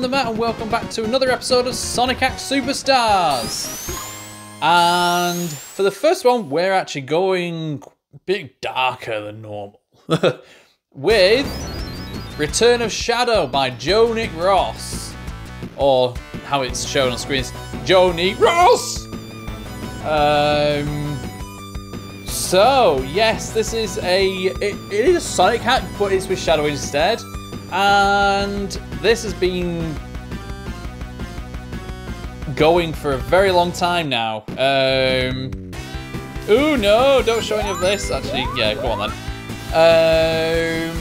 The Mat, and welcome back to another episode of Sonic Hack Superstars. And for the first one, we're actually going a bit darker than normal. With Return of Shadow by Joe Nick Ross. Or how it's shown on screen is Nick Ross! Um, so, yes, this is a... It, it is a Sonic hack, but it's with Shadow instead. And this has been going for a very long time now. Um, ooh, no, don't show any of this. Actually, yeah, go on then. Um,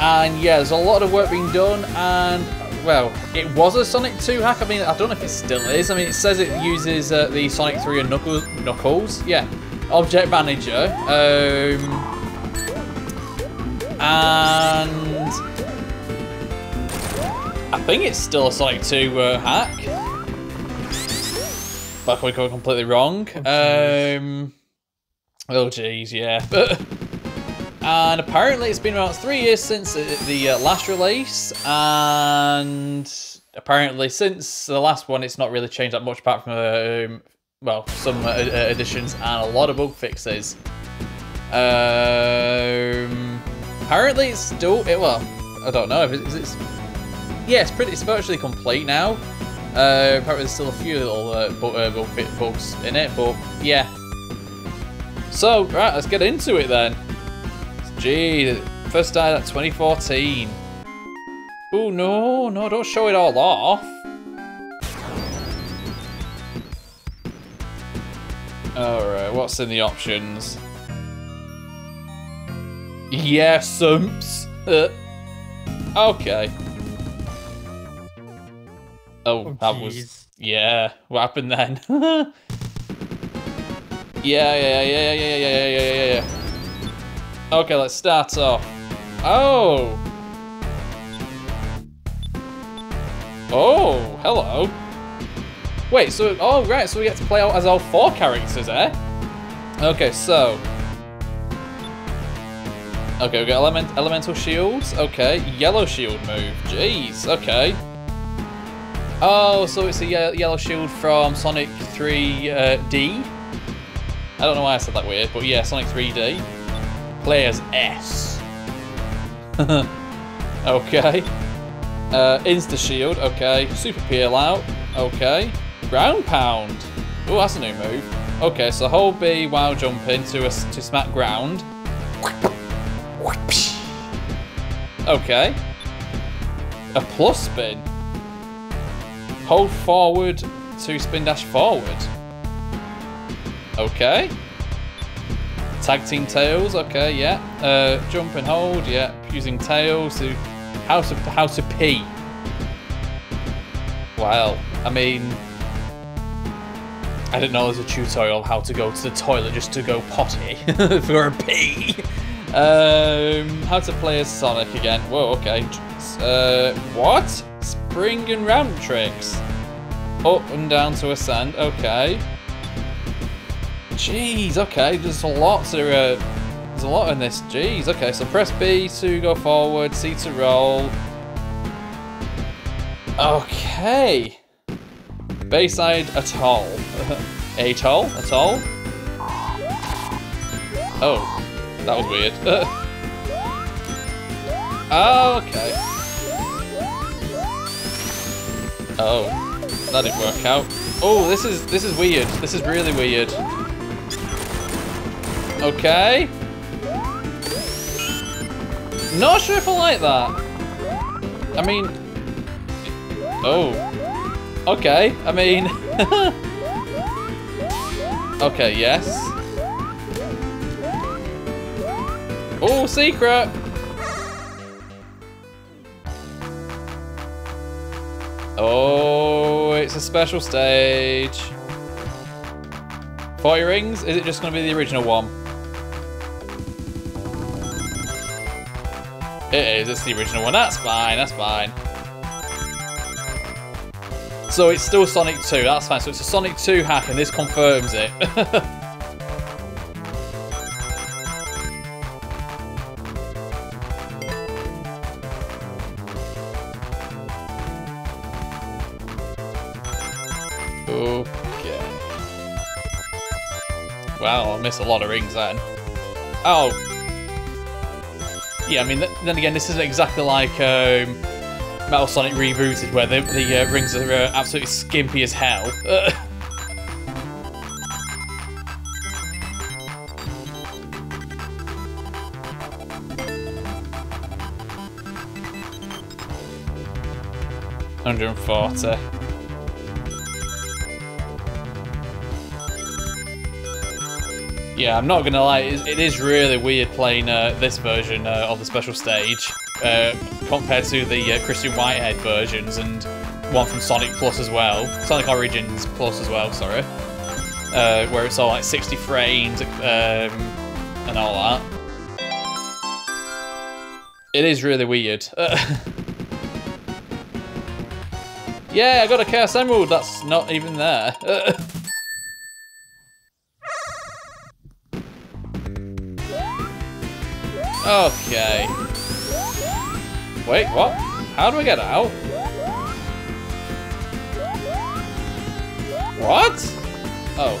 and yeah, there's a lot of work being done, and well, it was a Sonic 2 hack. I mean, I don't know if it still is. I mean, it says it uses uh, the Sonic 3 and Knuckles, Knuckles, yeah, Object Manager. Um, and I think it's still a Sonic 2 uh, hack. But I could go completely wrong. Oh, um, oh jeez, yeah. and apparently it's been about three years since the uh, last release, and apparently since the last one, it's not really changed that much apart from, um, well, some uh, additions and a lot of bug fixes. Um, apparently it's still, it, well, I don't know, if it's, it's yeah, it's pretty, it's virtually complete now. Uh, apparently there's still a few little uh, bu uh, bugs in it, but yeah. So, right, let's get into it then. Gee, first died at 2014. Oh no, no, don't show it all off. Alright, what's in the options? Yes, umps. Uh, okay. Oh, oh that was yeah. What happened then? yeah, yeah, yeah, yeah, yeah, yeah, yeah, yeah, yeah. Okay, let's start off. Oh. Oh, hello. Wait, so oh right, so we get to play out as all four characters, eh? Okay, so Okay, we got element, elemental shields. Okay, yellow shield move. Jeez, okay. Oh, so it's a ye yellow shield from Sonic 3D. Uh, I don't know why I said that weird, but yeah, Sonic 3D. Players S. okay. Uh, Insta Shield, okay. Super Peel Out, okay. Ground Pound. Oh, that's a new move. Okay, so hold B while jumping to, a, to smack ground. Okay. A plus spin. Hold forward to spin dash forward. Okay. Tag team tails, okay, yeah. Uh, jump and hold, yeah. Using tails to how to how to pee. Well, I mean, I didn't know there's a tutorial how to go to the toilet just to go potty for a pee. Um, how to play as Sonic again. Whoa, okay. Uh, what? Spring and ramp tricks. Up and down to ascend, okay. Jeez, okay, there's a lot uh, there's a lot in this. Jeez, okay, so press B to go forward, C to roll. Okay. Bayside Atoll. Atoll? Atoll? Oh, that was weird. oh, okay. Oh, that didn't work out. Oh, this is this is weird. This is really weird. Okay. Not sure if I like that. I mean, oh, okay. I mean, okay, yes. Oh, secret! Oh, it's a special stage. 40 rings? Is it just going to be the original one? It is, it's the original one. That's fine, that's fine. So it's still Sonic 2, that's fine. So it's a Sonic 2 hack and this confirms it. miss a lot of rings then. Oh. Yeah, I mean, th then again, this isn't exactly like um, Metal Sonic Rebooted, where the, the uh, rings are uh, absolutely skimpy as hell. Hundred and forty. Yeah, I'm not gonna lie, it is really weird playing uh, this version uh, of the special stage uh, compared to the uh, Christian Whitehead versions and one from Sonic Plus as well, Sonic Origins Plus as well, sorry, uh, where it's all like 60 frames um, and all that. It is really weird. yeah, I got a Chaos Emerald, that's not even there. Okay. Wait, what? How do I get out? What? Oh.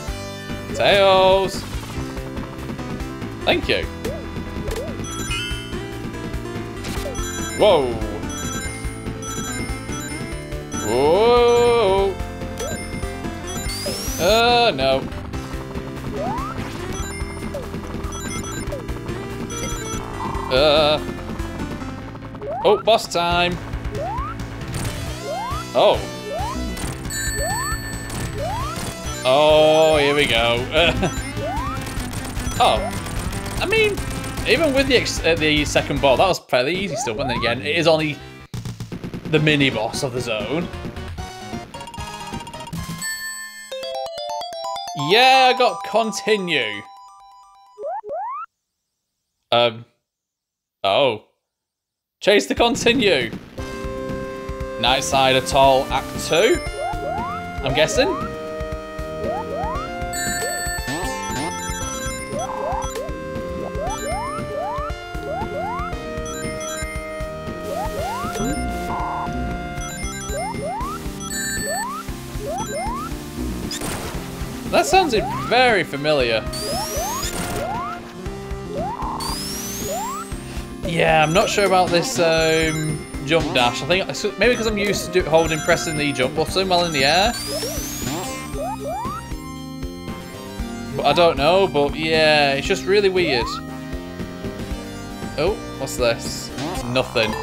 Tails! Thank you. Whoa! Whoa! Uh, no. Uh. Oh, boss time. Oh. Oh, here we go. oh. I mean, even with the uh, the second ball, that was fairly easy stuff. And then again, it is only the mini boss of the zone. Yeah, I got continue. Um. Oh. Chase to continue. Nightside Atoll Act 2? I'm guessing? That sounds very familiar. Yeah, I'm not sure about this um, jump dash. I think maybe because I'm used to do, holding, pressing the jump button while in the air. But I don't know, but yeah, it's just really weird. Oh, what's this? Nothing.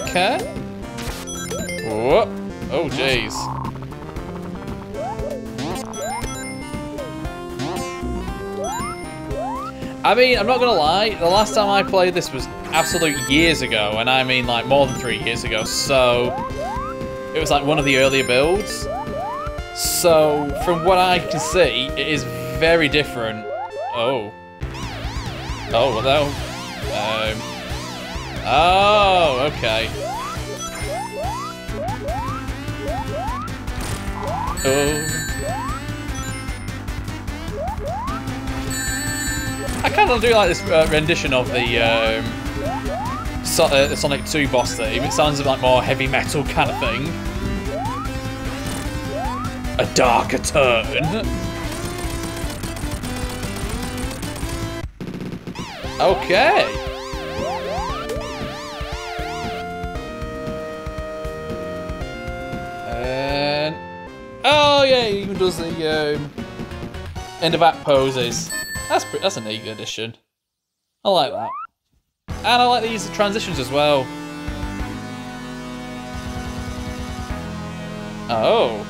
Okay. Whoa. Oh, jeez. I mean, I'm not gonna lie, the last time I played this was absolute years ago, and I mean like more than three years ago, so it was like one of the earlier builds. So, from what I can see, it is very different. Oh. Oh, what the hell? Um. Oh, okay. Oh. Kind of do like this uh, rendition of the, um, so, uh, Sonic 2 boss theme. It sounds like more heavy metal kind of thing. A darker turn. Okay. And oh yeah, he even does the um, end of act poses. That's pretty, that's a neat addition. I like that. And I like these transitions as well. Oh.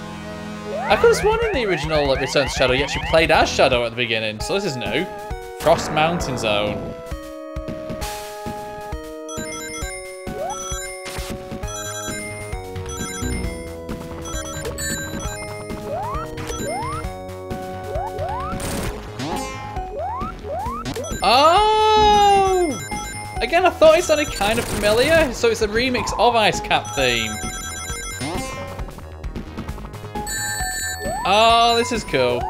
I could have sworn in the original Return to Shadow you actually played as Shadow at the beginning, so this is new. Frost Mountain Zone. Again, I thought it sounded kind of familiar. So it's a remix of Ice Cap theme. Oh, this is cool.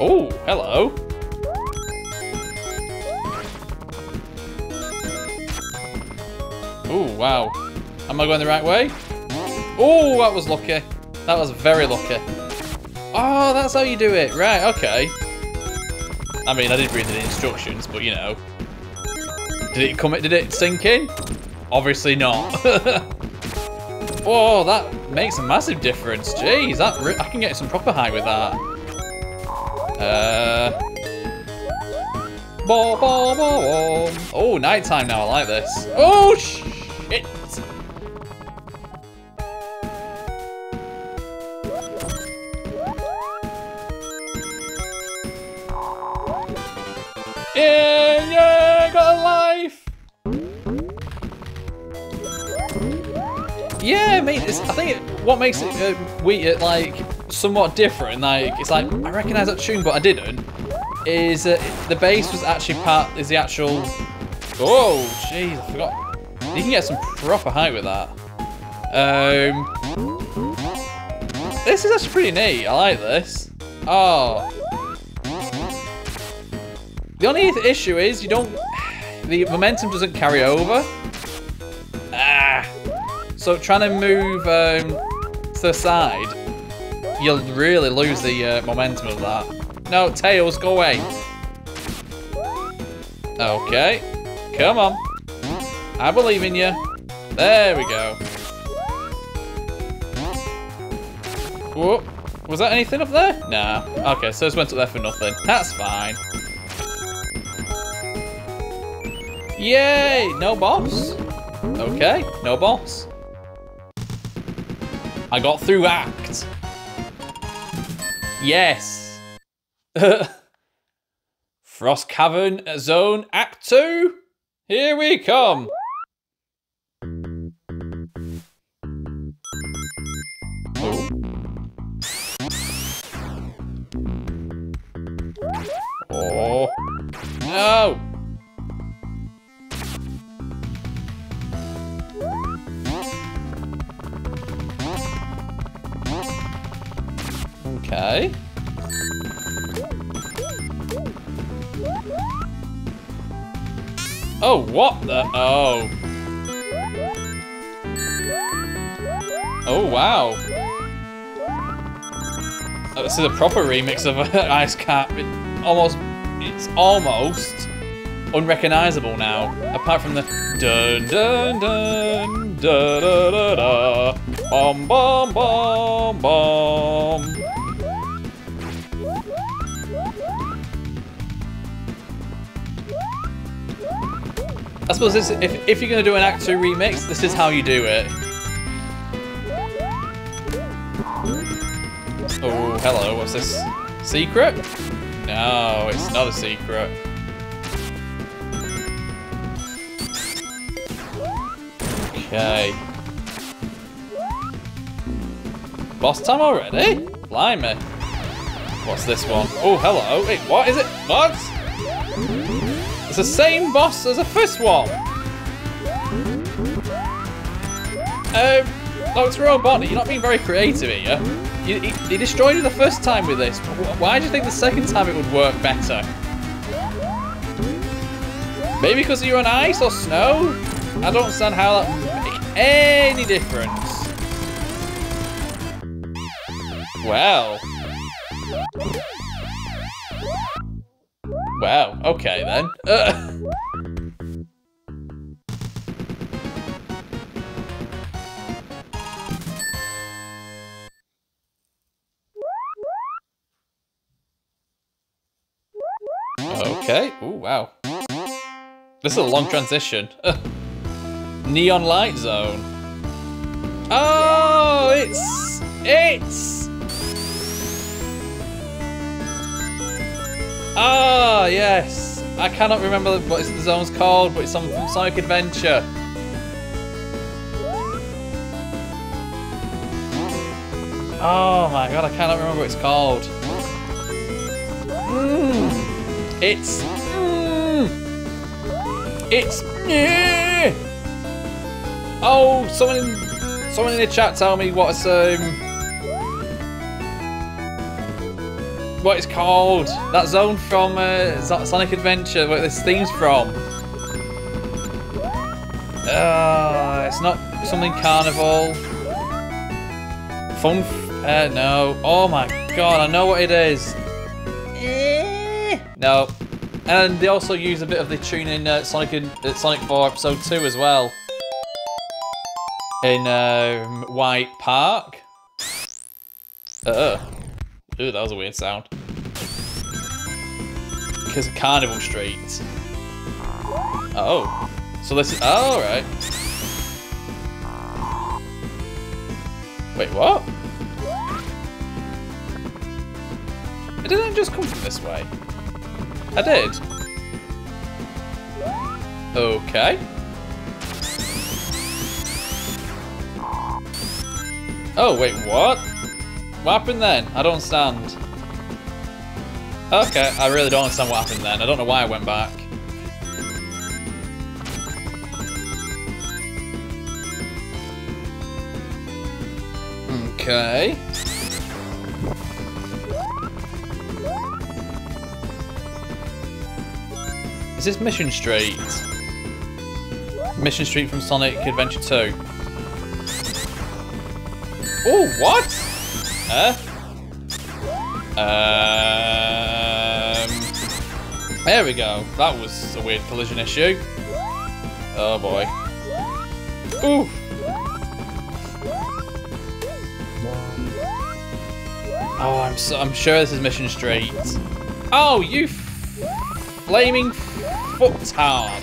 Oh, hello. Wow. Am I going the right way? Oh, that was lucky. That was very lucky. Oh, that's how you do it. Right, okay. I mean, I did read the instructions, but you know. Did it come? Did it sink in? Obviously not. oh, that makes a massive difference. Jeez, that I can get some proper height with that. Uh. Oh, nighttime now. I like this. Oh shit! Yeah, yeah, got a life. Yeah, mate. I think it, what makes it uh, weird, like somewhat different, like it's like I recognise that tune, but I didn't. Is uh, the bass was actually part? Is the actual? Oh, jeez, I forgot. You can get some proper height with that. Um, this is actually pretty neat. I like this. Oh, the only issue is you don't, the momentum doesn't carry over. Ah. So trying to move um, to the side, you'll really lose the uh, momentum of that. No, Tails, go away. Okay, come on. I believe in you. There we go. Was that anything up there? Nah. Okay, so it went up there for nothing. That's fine. Yay! No boss. Okay, no boss. I got through Act. Yes. Frost Cavern Zone Act 2. Here we come. No. Okay. Oh, what the? Oh. Oh, wow. Oh, this is a proper remix of Ice Cap. It almost, it's almost unrecognizable now. Apart from the dun dun dun da da da da bum bum bum bum. I suppose this, if, if you're going to do an Act 2 remix, this is how you do it. Oh, hello, what's this? Secret? No, it's not a secret. Okay. Boss time already? Blimey. What's this one? Oh, hello. Wait, what is it? What? It's the same boss as the first one. Um, Dr. Robotnik, you're not being very creative here. You, destroyed it the first time with this. Why do you think the second time it would work better? Maybe because you're on ice or snow? I don't understand how that any difference. Well. Wow, okay then. Uh. Okay, oh wow. This is a long transition. Neon light zone. Oh, it's... It's... Ah, yes. I cannot remember what the zone's called, but it's some from Sonic Adventure. Oh my god, I cannot remember what it's called. Mm. It's... Mm. It's... Yeah. Oh, someone in, someone in the chat tell me what's... Um, what it's called. That zone from uh, Sonic Adventure, where this theme's from. Uh, it's not something carnival. Fun. Uh, no. Oh my god, I know what it is. No. And they also use a bit of the tune in uh, Sonic in, uh, Sonic 4 Episode 2 as well. In um, White Park. Uh, ooh, that was a weird sound. Because of Carnival Street. Oh. So this is... Oh, right. Wait, what? It didn't just come from this way. I did. Okay. Oh, wait, what? What happened then? I don't understand. Okay, I really don't understand what happened then. I don't know why I went back. Okay. Is this Mission Street? Mission Street from Sonic Adventure 2. Oh, what? Huh? Um, there we go. That was a weird collision issue. Oh boy. Ooh. Oh, I'm so, I'm sure this is Mission Street. Oh, you flaming fucktard.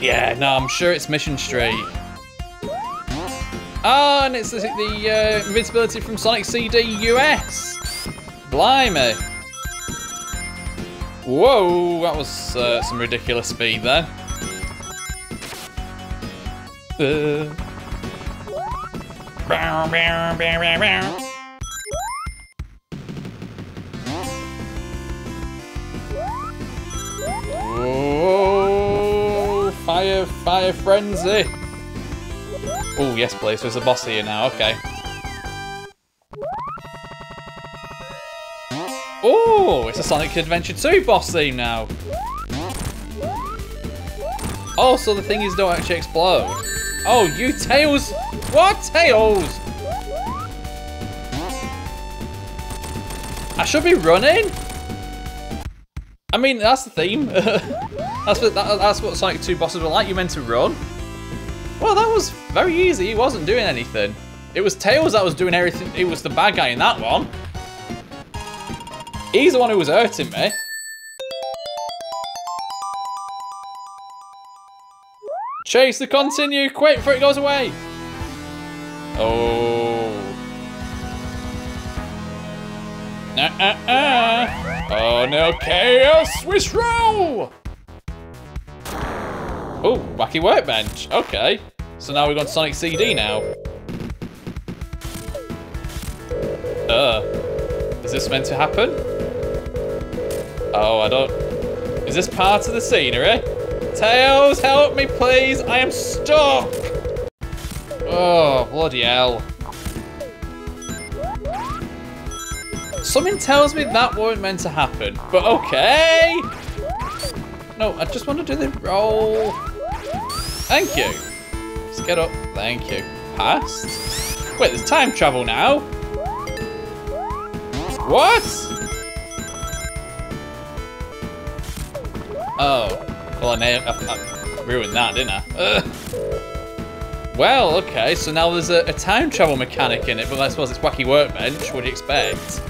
yeah, no, I'm sure it's Mission Street. Oh, and it's the, the uh, from Sonic CD US. Blimey. Whoa, that was uh, some ridiculous speed there. Uh. Oh, fire, fire frenzy. Oh, yes, please. There's a boss here now. Okay. Oh, it's a Sonic Adventure 2 boss theme now. Oh, so the thingies don't actually explode. Oh, you Tails! What? Tails! I should be running? I mean, that's the theme. that's, what, that, that's what Sonic 2 bosses were like. You're meant to run. Well, that was very easy. He wasn't doing anything. It was Tails that was doing everything. He was the bad guy in that one. He's the one who was hurting me. Chase the continue, quick before it goes away. Oh. Uh, uh, uh. Oh no, chaos, Swiss roll! Oh, wacky workbench, okay. So now we've got Sonic CD now. Uh, is this meant to happen? Oh, I don't... Is this part of the scenery? Tails, help me, please. I am stuck. Oh, bloody hell. Something tells me that weren't meant to happen, but okay. No, I just want to do the roll. Thank you. Let's get up. Thank you. Past. Wait, there's time travel now. What? Oh. Well, I, I, I ruined that, didn't I? Ugh. Well, okay, so now there's a, a, time travel mechanic in it, but I suppose it's wacky workbench. What do you expect?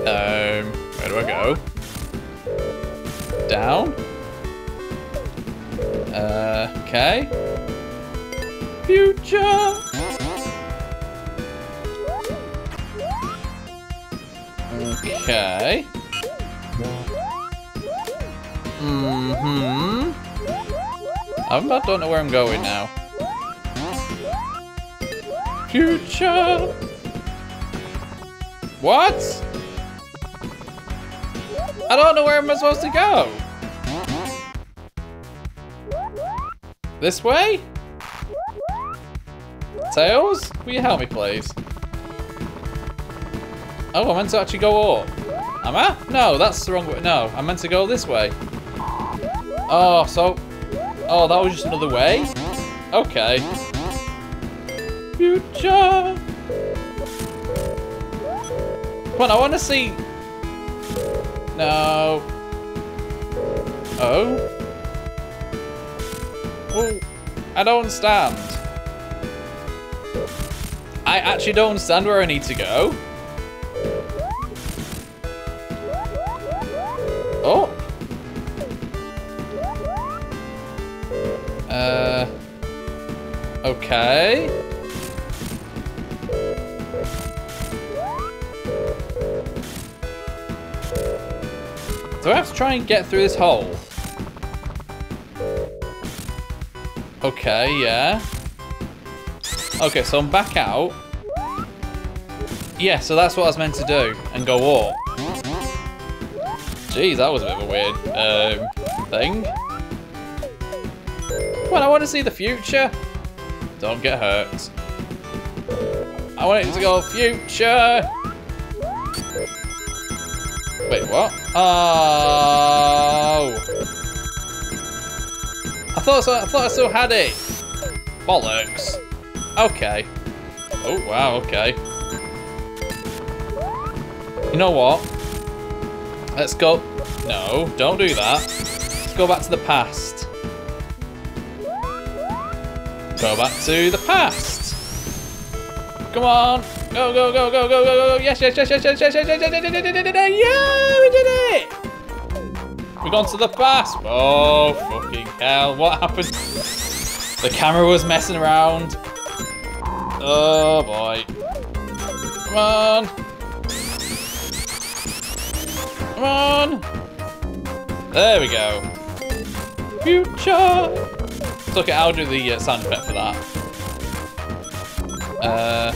Um, where do I go? Down? Uh, okay. Future! Okay. Mm-hmm. I about don't know where I'm going now. Future! What? I don't know where I'm supposed to go. This way? Tails? Will you help me, please? Oh, I meant to actually go up. Am I? No, that's the wrong way. No, I meant to go this way. Oh, so... Oh, that was just another way? Okay. Future! Come on, I want to see... No. Oh? Well, I don't understand. I actually don't understand where I need to go. Okay. Do I have to try and get through this hole? Okay, yeah. Okay, so I'm back out. Yeah, so that's what I was meant to do, and go up. Jeez, that was a bit of a weird um, thing. Well, I want to see the future. Don't get hurt. I want it to go future. Wait, what? Oh. I thought so, I thought I still had it. Bollocks. Okay. Oh, wow, okay. You know what? Let's go. No, don't do that. Let's go back to the past. Go back to the past. Come on. Go, go, go, go, go, go, go. Yes, yes, yes, yes, yes, yes, yes, yes, yes, yes, yes, yes, yes, yes, yeah, we did it. We've gone to the past. Oh, fucking hell. What happened? The camera was messing around. Oh, boy. Come on. Come on. There we go. Future. Look, I'll do the uh, effect for that. Uh,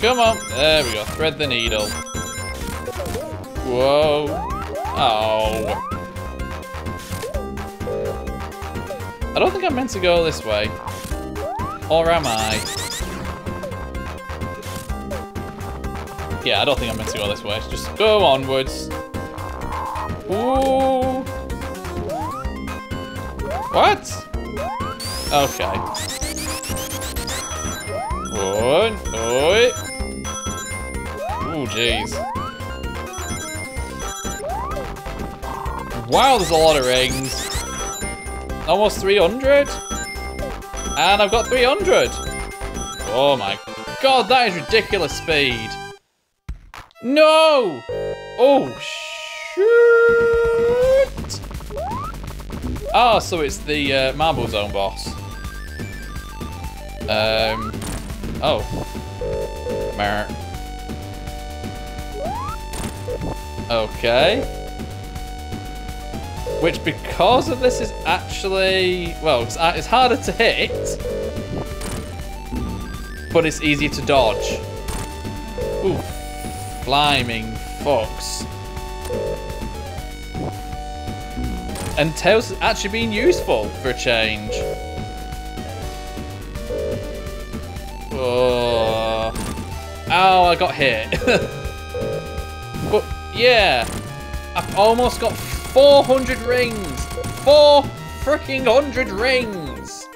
come on. There we go. Thread the needle. Whoa. Oh. I don't think I'm meant to go this way. Or am I? Yeah, I don't think I'm meant to go this way. Just go onwards. Ooh. What? Okay. One. Oi. Ooh, jeez. Wow, there's a lot of rings. Almost 300? And I've got 300. Oh my god, that is ridiculous speed. No! Oh, shoot! Oh, so it's the uh, Marble Zone boss. Um, oh. Mer. Okay. Which, because of this, is actually, well, it's, uh, it's harder to hit, but it's easier to dodge. Ooh, Climbing fox. And Tails actually been useful for a change. Oh, oh I got hit. but yeah, I've almost got 400 rings. Four freaking hundred rings.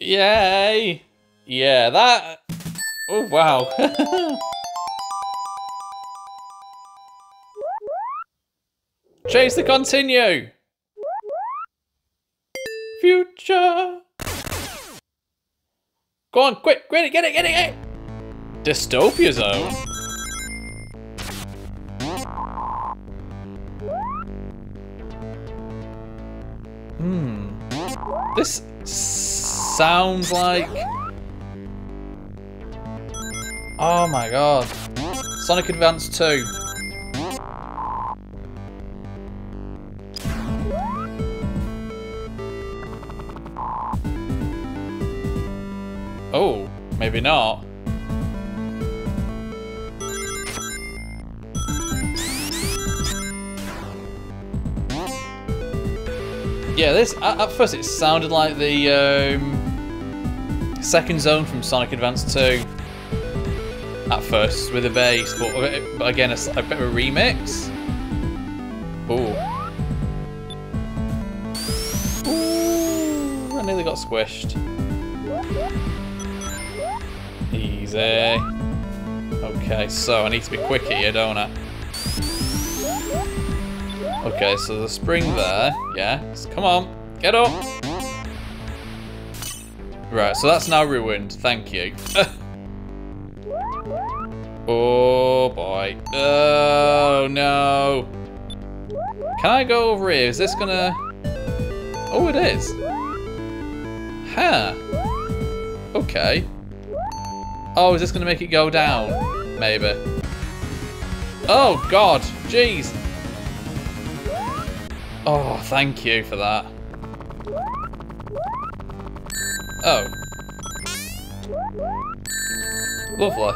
Yay. Yeah, that... Oh, wow. Chase to continue. Future. Go on, quick, get it, get it, get it, get it. Dystopia Zone. Hmm. This sounds like... Oh my god. Sonic Advance 2. Maybe not. Yeah, this, at, first it sounded like the um, second zone from Sonic Advance 2. At first, with a bass, but, uh, but again, a, a bit of a remix. Ooh. I nearly got squished. Easy. Okay, so I need to be quick here, don't I? Okay, so the spring there. Yeah, so come on, get up. Right, so that's now ruined. Thank you. oh boy. Oh no. Can I go over here? Is this gonna... Oh, it is. Huh. Okay. Oh, is this gonna make it go down? Maybe. Oh god, jeez. Oh, thank you for that. Oh. Lovely.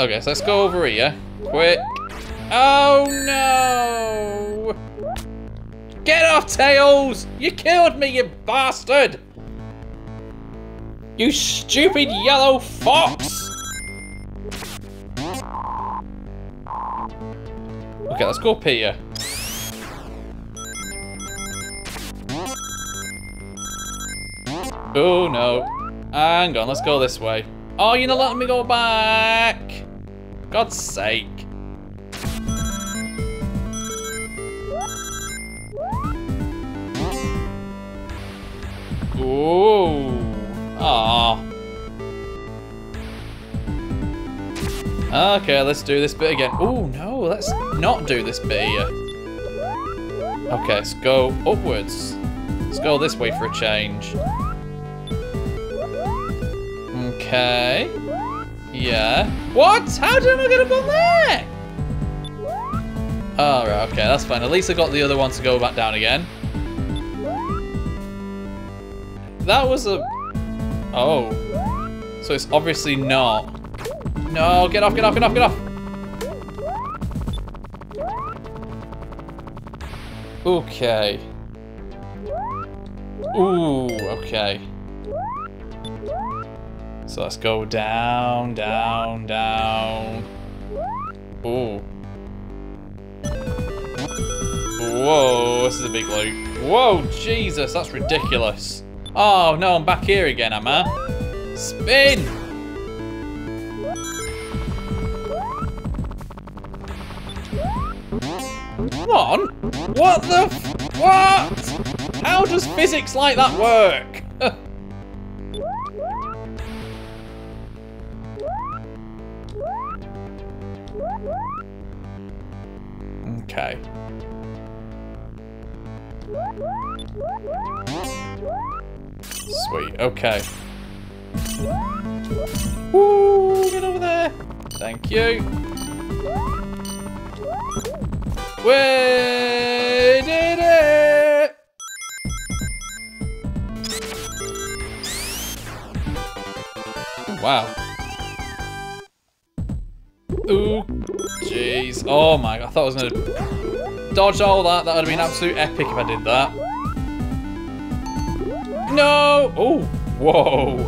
Okay, so let's go over here. Quick. Oh no! Get off, Tails! You killed me, you bastard! You stupid yellow fox! Okay, let's go here. Oh no. Hang on, let's go this way. Oh, you're not letting me go back! God's sake. Ooh. Ah. Okay, let's do this bit again. Oh no, let's not do this bit here. Okay, let's go upwards. Let's go this way for a change. Okay. Yeah. What? How did I get up on there? Oh, right, okay, that's fine. At least I got the other one to go back down again. That was a... Oh. So it's obviously not. No, get off, get off, get off, get off. Okay. Ooh, okay. So let's go down, down, down. Ooh. Whoa, this is a big loop. Whoa, Jesus, that's ridiculous. Oh, no, I'm back here again, am I? Spin! Come on! What the What? How does physics like that work? okay. Sweet, okay. Woo, get over there. Thank you. We did it! Wow. Ooh, jeez. Oh my, god, I thought I was gonna dodge all that. That would have been absolute epic if I did that. No! Oh, whoa.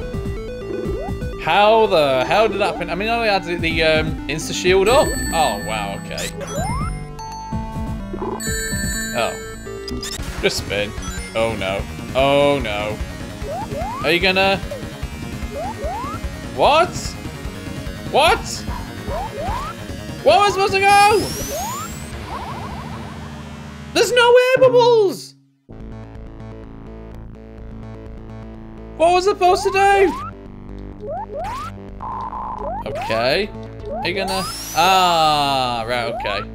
How the hell did that happen? I mean, I only had the, um, insta shield up. Oh, wow, okay. Oh. Just spin. Oh, no. Oh, no. Are you gonna... What? What? Where am I supposed to go? There's no air bubbles! What was I supposed to do? Okay. Are you gonna... Ah, right, okay.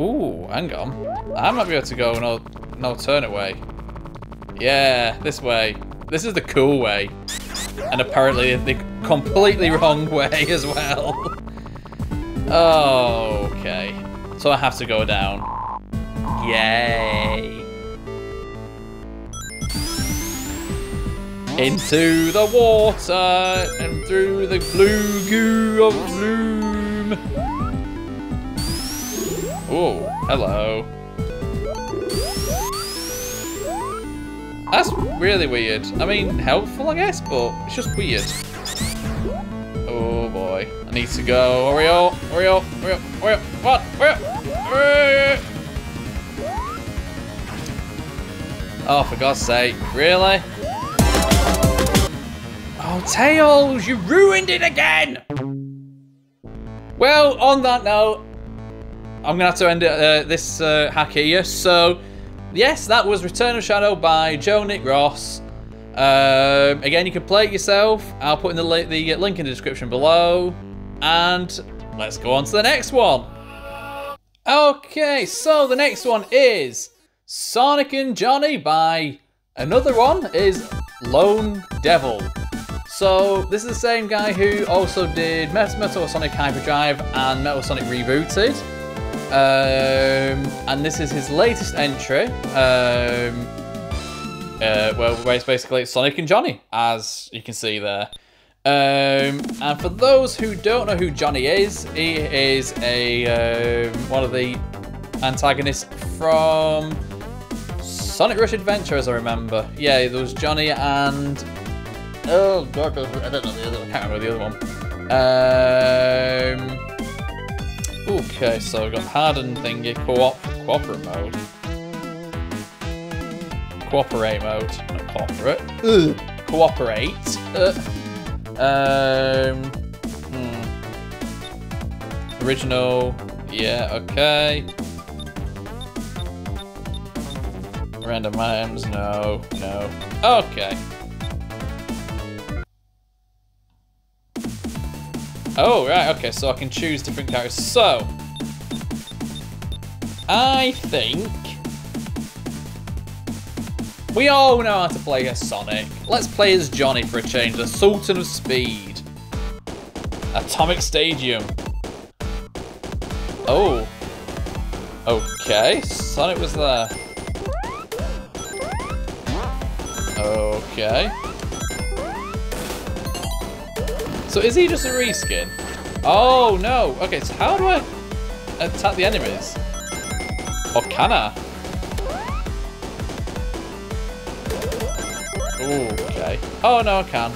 Ooh, hang on. I might be able to go no, no alternate way. Yeah, this way. This is the cool way. And apparently the completely wrong way as well. oh, okay. So I have to go down. Yay. Into the water and through the blue goo of bloom. Oh, hello. That's really weird. I mean, helpful, I guess, but it's just weird. Oh boy. I need to go. Hurry up, hurry up, hurry up, hurry up. What? Hurry up. Hurry up. Oh, for God's sake. Really? Oh, Tails, you ruined it again! Well, on that note, I'm gonna have to end uh, this uh, hack here. So, yes, that was Return of Shadow by Joe Nick Ross. Um, again, you can play it yourself. I'll put in the, li the link in the description below. And let's go on to the next one. Okay, so the next one is Sonic and Johnny by another one is Lone Devil. So this is the same guy who also did Metal Sonic Hyperdrive and Metal Sonic Rebooted. Um, and this is his latest entry. Um, uh, well, where it's basically Sonic and Johnny, as you can see there. Um, and for those who don't know who Johnny is, he is a um, one of the antagonists from Sonic Rush Adventure, as I remember. Yeah, there was Johnny and oh god, I don't know the other. one. I can't remember the other one. Um, okay, so I've got hardened thingy, co-op, cooperate mode, cooperate mode, not cooperate, Ugh. cooperate. Uh. Um, hmm. Original, yeah, okay. Random items, no, no. Okay. Oh, right, okay, so I can choose different characters. So, I think we all know how to play as Sonic. Let's play as Johnny for a change, the Sultan of Speed. Atomic Stadium. Oh. Okay, Sonic was there. Okay. So is he just a reskin? Oh, no. Okay, so how do I attack the enemies? Or can I? okay. Oh, no, I can.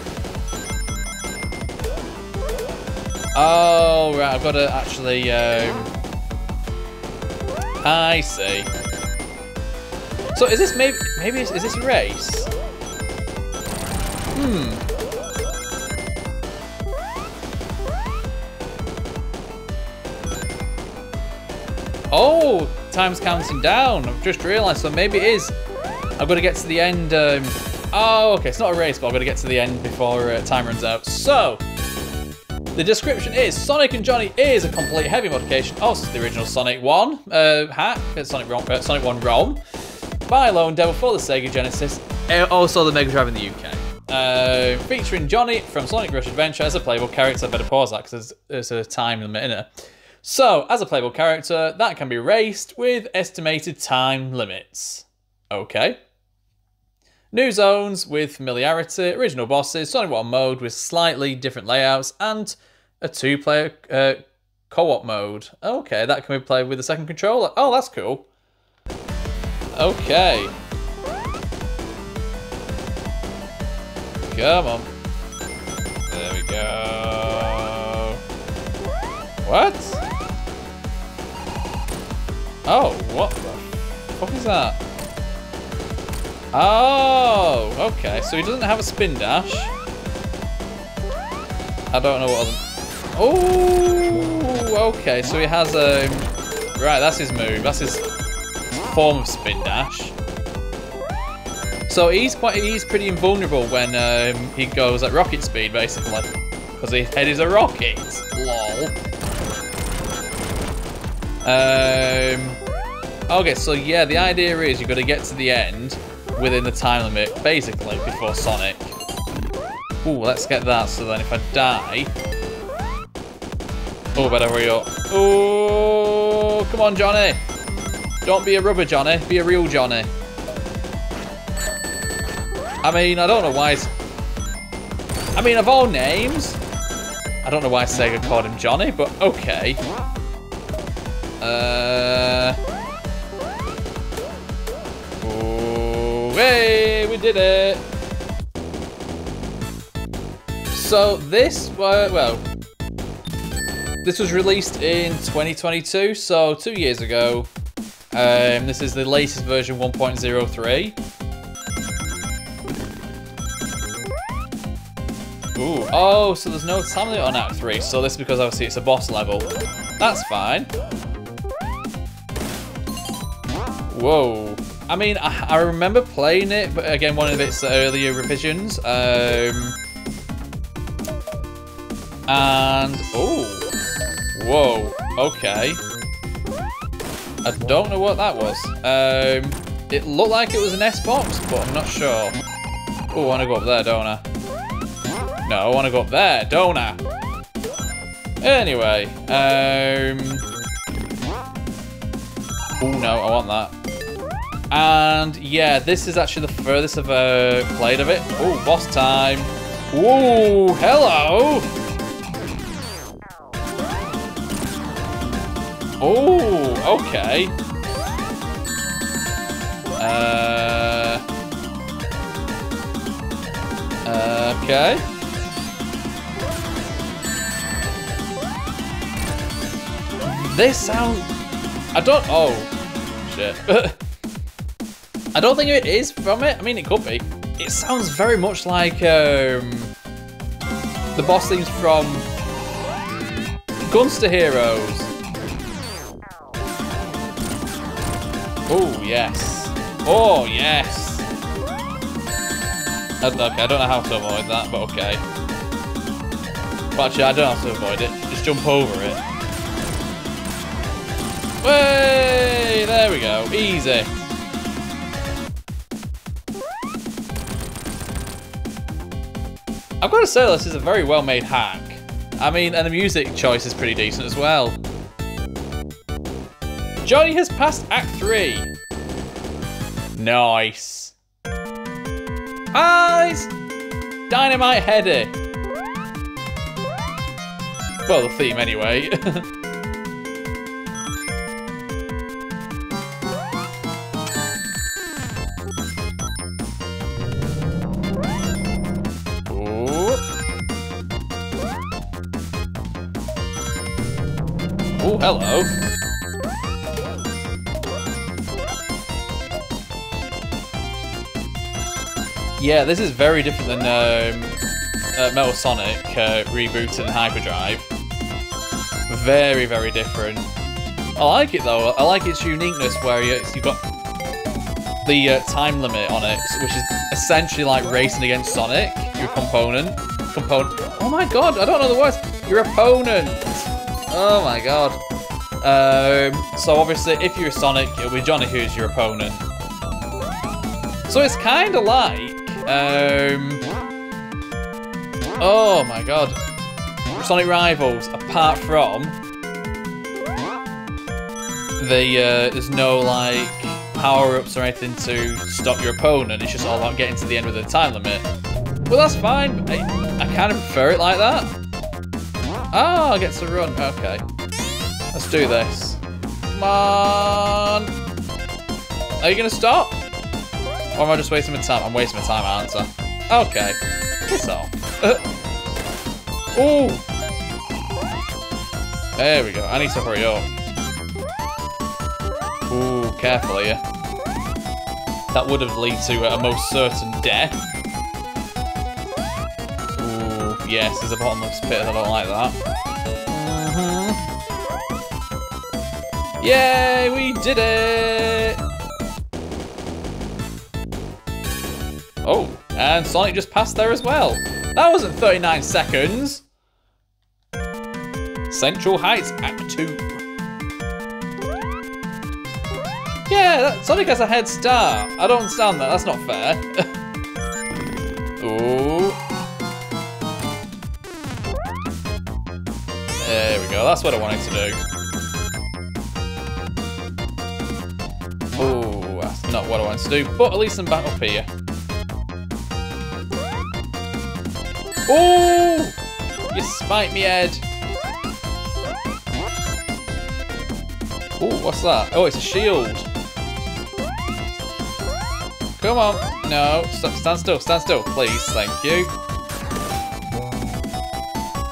Oh, right, I've got to actually... Um... I see. So is this maybe... Maybe is, is this a race? Hmm. Time's counting down. I've just realised, so maybe it is. I've got to get to the end. Um, oh, okay, it's not a race, but I've got to get to the end before uh, time runs out. So, the description is Sonic and Johnny is a complete heavy modification of the original Sonic 1 uh, hack, Sonic, uh, Sonic 1 ROM, by Lone Devil for the Sega Genesis, uh, also the Mega Drive in the UK. Uh, featuring Johnny from Sonic Rush Adventure as a playable character. I better pause that because there's, there's a time limit in it. So, as a playable character, that can be raced with estimated time limits. Okay. New zones with familiarity, original bosses, Sonic 1 mode with slightly different layouts, and a two-player uh, co-op mode. Okay, that can be played with a second controller. Oh, that's cool. Okay. Come on. There we go. What? Oh, what the fuck is that? Oh, okay. So he doesn't have a spin dash. I don't know what other... Oh, okay. So he has a... Right, that's his move. That's his form of spin dash. So he's quite he's pretty invulnerable when um, he goes at rocket speed, basically. Because his head is a rocket. Lol. Um, okay, so yeah, the idea is you've got to get to the end within the time limit, basically, before Sonic. Ooh, let's get that, so then if I die... Oh, better hurry up. Oh, come on, Johnny. Don't be a rubber Johnny, be a real Johnny. I mean, I don't know why... I mean, of all names, I don't know why Sega called him Johnny, but okay. Uh. Ooh, hey, we did it. So this, well, this was released in 2022, so two years ago. Um, this is the latest version 1.03. Ooh, oh, so there's no time limit on Act 3, so this is because obviously it's a boss level. That's fine. Whoa. I mean, I, I remember playing it, but again, one of its earlier revisions. Um, and, oh, whoa, okay. I don't know what that was. Um, it looked like it was an S-box, but I'm not sure. Oh, I want to go up there, don't I? No, I want to go up there, don't I? Anyway, um... Oh no, I want that. And yeah, this is actually the furthest I've uh, played of it. Oh, boss time. Whoa, hello. Oh, okay. Uh, okay. This sound... I don't... Oh, shit. I don't think it is from it. I mean, it could be. It sounds very much like um, the boss themes from Gunstar Heroes. Oh, yes. Oh, yes. Okay, I don't know how to avoid that, but okay. Actually, I don't have to avoid it. Just jump over it. Way! There we go. Easy. I've got to say, this is a very well-made hack. I mean, and the music choice is pretty decent as well. Johnny has passed Act 3. Nice. Eyes! Dynamite Headdy. Well, the theme anyway. hello. Yeah, this is very different than um, uh, Metal Sonic uh, Reboot and Hyperdrive. Very, very different. I like it though. I like its uniqueness where you, you've got the uh, time limit on it, which is essentially like racing against Sonic, your component. Component. Oh my god, I don't know the words. Your opponent. Oh my god. Um, so obviously, if you're Sonic, it'll be Johnny who's your opponent. So it's kind of like, um, oh my god, Sonic Rivals. Apart from the uh, there's no like power-ups or anything to stop your opponent. It's just all about getting to the end with a time limit. Well, that's fine. I, I kind of prefer it like that. Oh, I get to run. Okay. Let's do this. Come on. Are you going to stop? Or am I just wasting my time? I'm wasting my time, aren't Okay. Piss off. Uh. Ooh. There we go. I need to hurry up. Ooh, careful here. That would have led to uh, a most certain death. Ooh, yes, there's a bottomless pit. I don't like that. Yay, we did it! Oh, and Sonic just passed there as well. That wasn't 39 seconds. Central Heights Act 2. Yeah, that, Sonic has a head start. I don't understand that. That's not fair. Ooh. There we go. That's what I wanted to do. Not what I want to do, but at least I'm back up here. Oh! You spite me, Ed. Oh, what's that? Oh, it's a shield. Come on. No, stop, stand still, stand still, please. Thank you.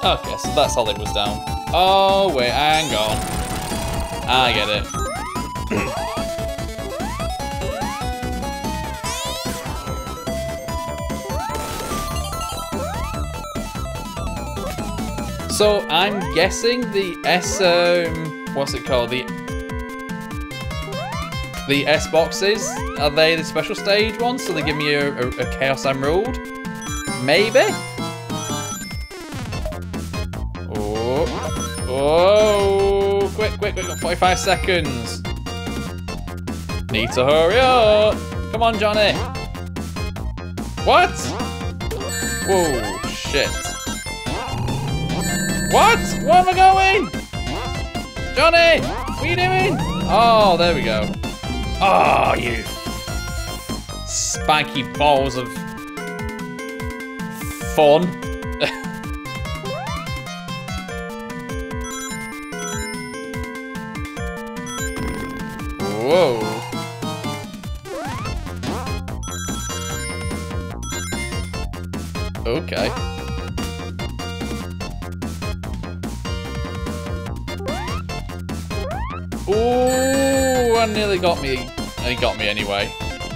Okay, so that's all it was down. Oh, wait, hang on. I get it. So I'm guessing the S, um, what's it called? The the S boxes, are they the special stage ones? So they give me a, a, a Chaos Emerald? Maybe? Oh. Oh. Quick, quick, quick. 45 seconds. Need to hurry up. Come on, Johnny. What? Whoa, shit. What? Where am I going? Johnny, what are you doing? Oh, there we go. Oh, you spiky balls of fun. Whoa. Okay. Nearly got me. He got me anyway.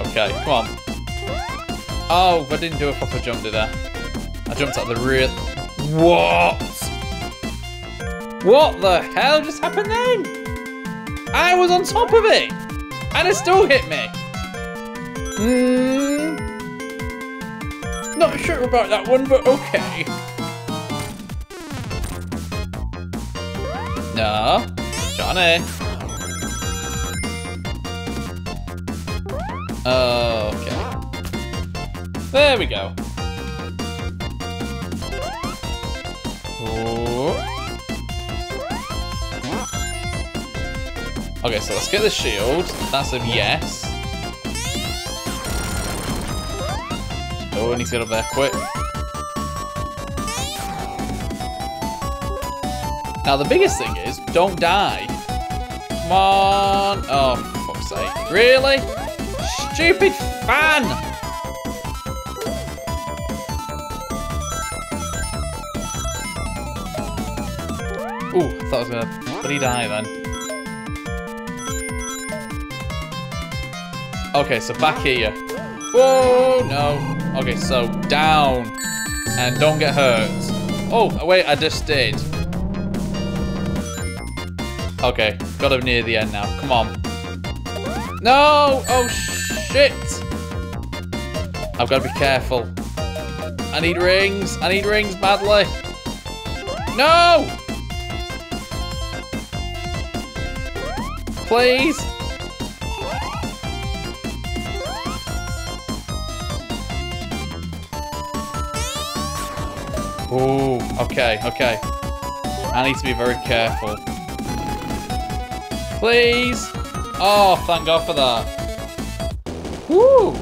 Okay, come on. Oh, I didn't do a proper jump, did I? I jumped out the real... What? What the hell just happened then? I was on top of it! And it still hit me! Hmm... Not sure about that one, but okay. No. Johnny. There we go. Oh. Okay, so let's get the shield. That's a yes. Oh, I need to get up there quick. Now, the biggest thing is, don't die. Come on. Oh, for fuck's sake. Really? Stupid fan! Thought I was gonna bloody die then. Okay, so back here. Whoa, no. Okay, so down. And don't get hurt. Oh, wait, I just did. Okay, got him near the end now. Come on. No! Oh, shit! I've got to be careful. I need rings. I need rings badly. No! Please? Oh, okay, okay. I need to be very careful. Please! Oh, thank God for that. Woo!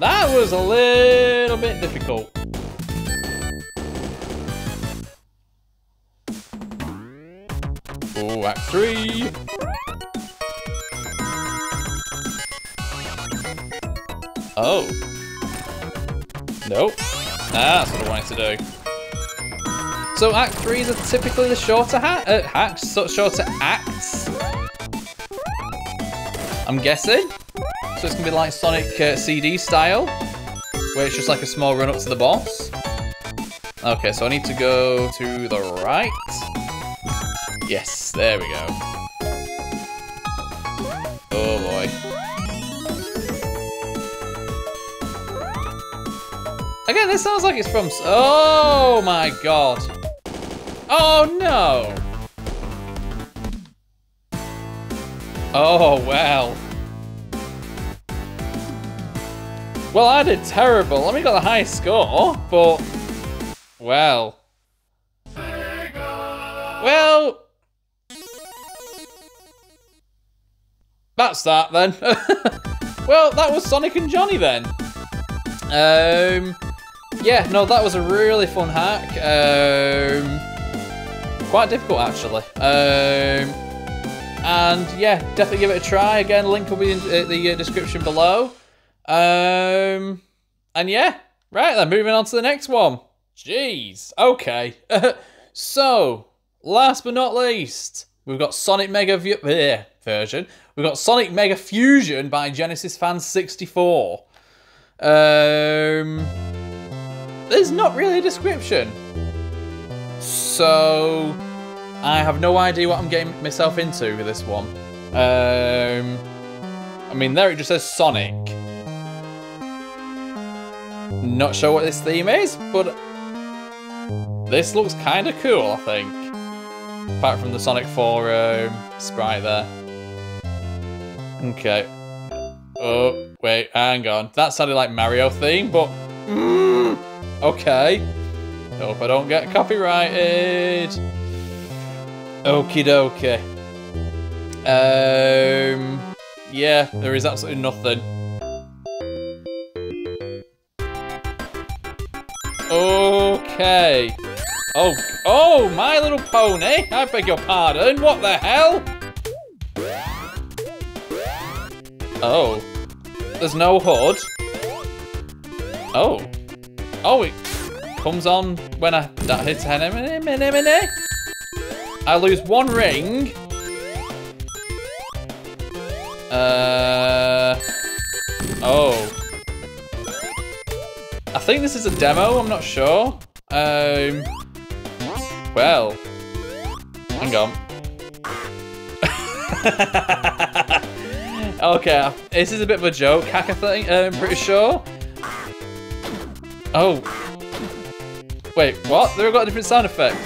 That was a little bit difficult. Oh, Act 3! Oh. Nope. that's what I wanted to do. So Act 3s are typically the shorter ha uh, hacks, so shorter acts. I'm guessing. So it's gonna be like Sonic uh, CD style, where it's just like a small run up to the boss. Okay, so I need to go to the right. Yes, there we go. Again, this sounds like it's from... Oh my god. Oh no! Oh well. Well, I did terrible. Let me got the highest score, but well. Well, that's that then. well, that was Sonic and Johnny then. Um, yeah, no, that was a really fun hack. Um, quite difficult actually. Um, And yeah, definitely give it a try. Again, link will be in uh, the uh, description below. Um, and yeah, right then, moving on to the next one. Jeez, okay. so, last but not least, we've got Sonic Mega v- version. We've got Sonic Mega Fusion by Genesis Fan 64. Um, there's not really a description. So, I have no idea what I'm getting myself into with this one. Um, I mean, there it just says Sonic. Not sure what this theme is, but this looks kind of cool, I think. Apart from the Sonic 4 um, sprite there. Okay. Oh, wait, hang on. That sounded like Mario theme, but... Mm, okay. Hope I don't get copyrighted. Okie dokie. Um, yeah, there is absolutely nothing. Okay. Oh, oh, My Little Pony. I beg your pardon. What the hell? Oh. There's no HUD. Oh. Oh, it comes on when I that hits enemy. I lose one ring. Uh. Oh. I think this is a demo. I'm not sure. Um. Well. Hang on. okay, this is a bit of a joke, hacker thing, I'm pretty sure. Oh. Wait, what? They've got a different sound effect.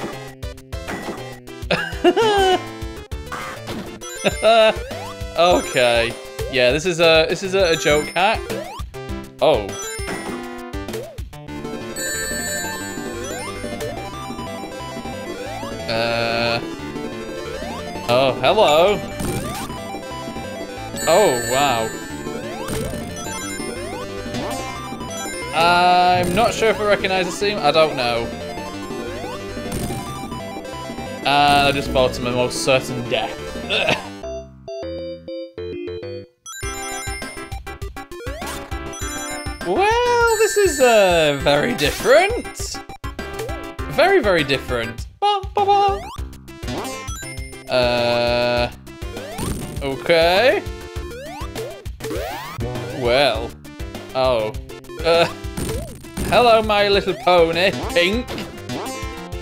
okay. Yeah, this is a this is a, a joke hack. Oh. Uh. Oh, hello. Oh, wow. I'm not sure if I recognize the scene. I don't know. And I just fell to my most certain death. well, this is uh, very different. Very, very different. Uh, okay. Well. Oh. Uh, hello, my little pony, Pink.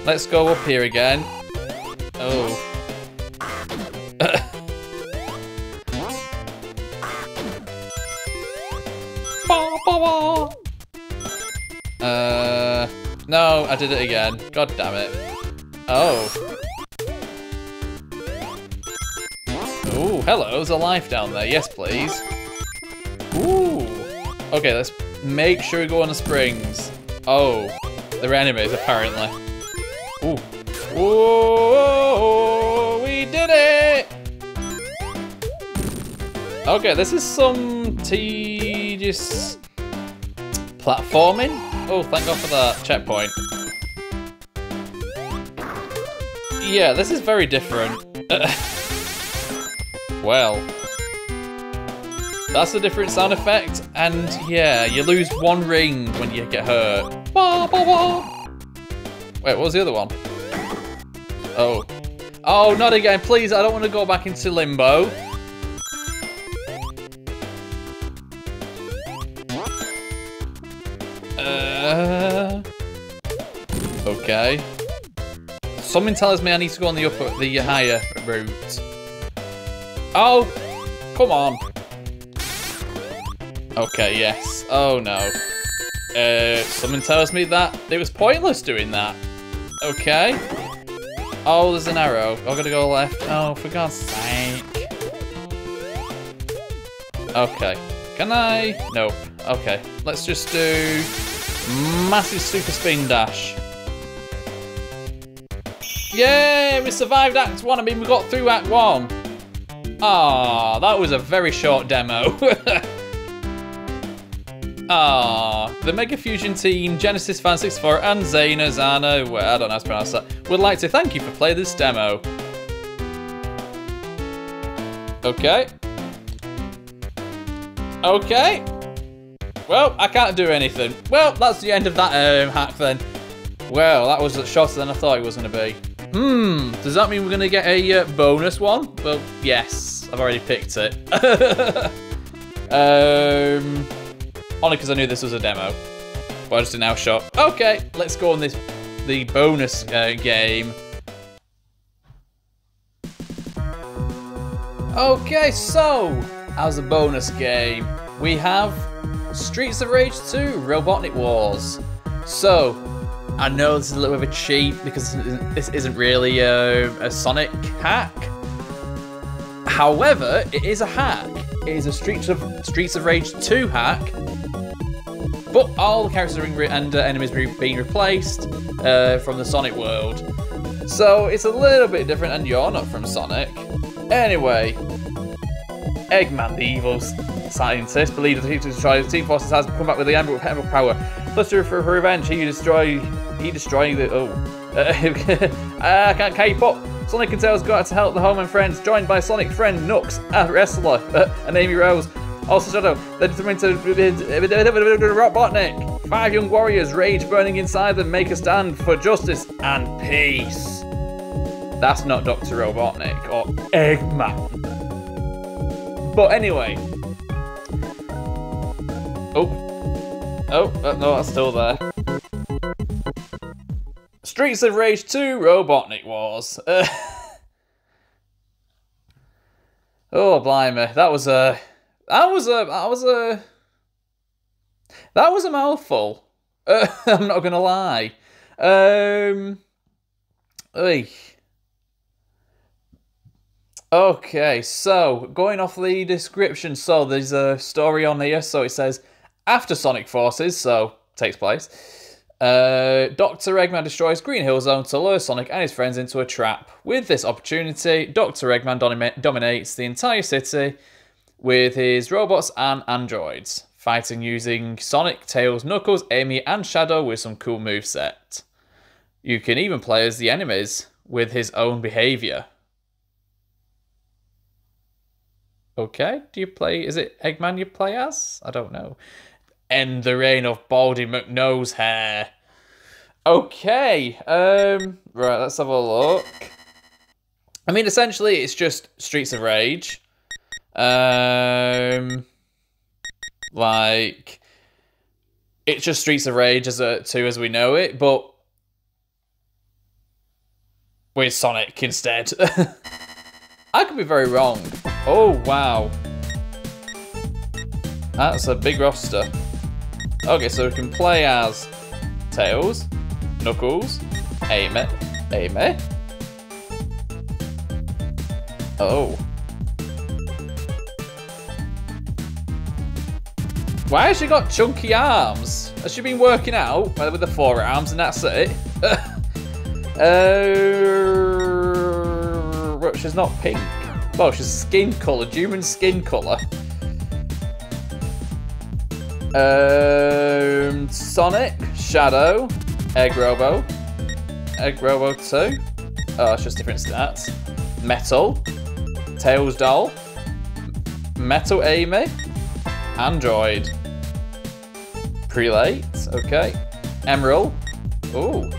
Let's go up here again. Oh. uh, no, I did it again. God damn it. Oh. Ooh, hello, there's a life down there. Yes, please. Ooh. Okay, let's make sure we go on the springs. Oh, they're enemies, apparently. Ooh. We did it! Okay, this is some tedious platforming. Oh, thank God for that checkpoint. Yeah, this is very different. well, that's a different sound effect, and yeah, you lose one ring when you get hurt. Wait, what was the other one? Oh. Oh, not again. Please, I don't want to go back into limbo. Uh, okay. Something tells me I need to go on the upper, the higher route. Oh, come on. Okay, yes. Oh no. Uh, something tells me that it was pointless doing that. Okay. Oh, there's an arrow. i got to go left. Oh, for God's sake. Okay. Can I? Nope. Okay. Let's just do massive super spin dash. Yay! We survived Act 1. I mean, we got through Act 1. Ah, that was a very short demo. Ah, the Mega Fusion team, Genesis Fan 64, and Zana Zana, well, I don't know how to pronounce that, would like to thank you for playing this demo. Okay. Okay. Well, I can't do anything. Well, that's the end of that um, hack then. Well, that was shorter than I thought it was going to be. Hmm, does that mean we're going to get a uh, bonus one? Well, yes, I've already picked it. um, only because I knew this was a demo. But I just now outshot. Okay, let's go on this, the bonus uh, game. Okay, so, as a bonus game, we have Streets of Rage 2 Robotnik Wars. So, I know this is a little bit of a cheat because this isn't really a, a Sonic hack. However, it is a hack. It is a Streets of Streets of Rage 2 hack. But all the characters and uh, enemies being replaced uh, from the Sonic world. So it's a little bit different and you're not from Sonic. Anyway, Eggman, the evil scientist, believes that he to destroy his team forces has come back with the Emerald, emerald power. Fluster for, for revenge, he destroy, he destroying the, oh, uh, I can't keep up. Sonic and Tails got to help the home and friends, joined by Sonic friend Knux, a wrestler, uh, and Amy Rose. Also Shadow, they're determined to Robotnik. Five young warriors, rage burning inside them, make a stand for justice and peace. That's not Dr. Robotnik or Eggman. But anyway. Oh. Oh, uh, no, that's still there. Streets of Rage 2 Robotnik Wars. Uh, oh, blimey. That was a... That was a... That was a... That was a mouthful. Uh, I'm not to lie. Um... Okay, so going off the description, so there's a story on here. So it says after Sonic Forces, so takes place. Uh, Dr. Eggman destroys Green Hill Zone to lure Sonic and his friends into a trap. With this opportunity, Dr. Eggman domi dominates the entire city with his robots and androids, fighting using Sonic, Tails, Knuckles, Amy, and Shadow with some cool moveset. You can even play as the enemies with his own behavior. Okay, do you play? Is it Eggman you play as? I don't know. End the reign of Baldy McNose hair. Okay, um, right, let's have a look. I mean, essentially, it's just Streets of Rage. Um, like, it's just Streets of Rage as a two as we know it, but with Sonic instead. I could be very wrong. Oh, wow. That's a big roster. Okay, so we can play as Tails, Knuckles, Amy, Amy. Oh. Why has she got chunky arms? Has she been working out with the forearms and that's it? uh, she's not pink. Well, she's skin colour, human skin colour. Um, Sonic, Shadow, Egg Robo, Egg Robo 2. Oh, it's just different stats. Metal, Tails Doll, Metal Amy, Android, Prelate, okay. Emerald, ooh,